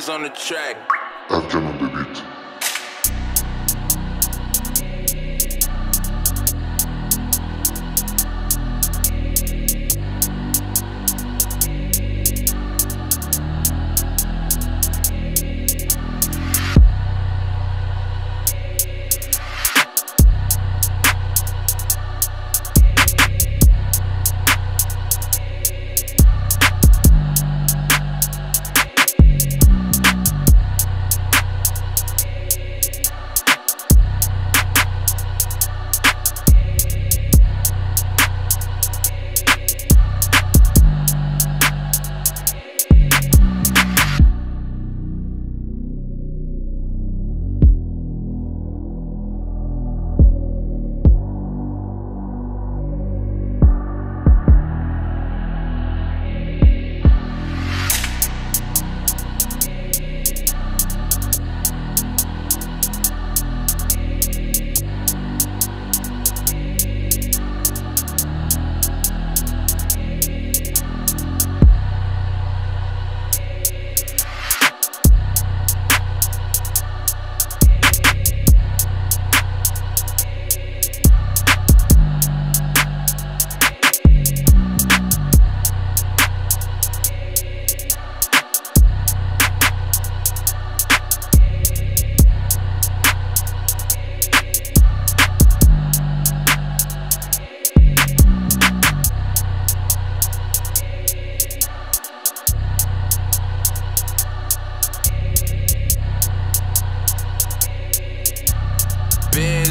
Biz on the track.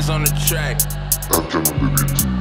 On the track.